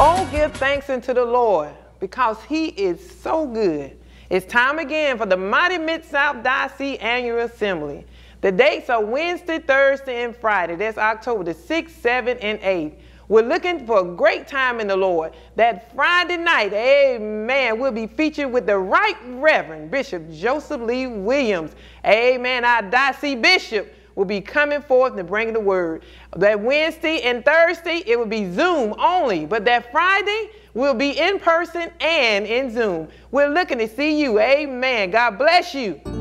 Oh, give thanks unto the Lord because he is so good. It's time again for the Mighty Mid-South Diocese Annual Assembly. The dates are Wednesday, Thursday, and Friday. That's October the 6th, 7th, and 8th. We're looking for a great time in the Lord. That Friday night, amen, we'll be featured with the Right Reverend Bishop Joseph Lee Williams. Amen, our diocese bishop will be coming forth and bringing the word. That Wednesday and Thursday, it will be Zoom only, but that Friday will be in person and in Zoom. We're looking to see you. Amen. God bless you.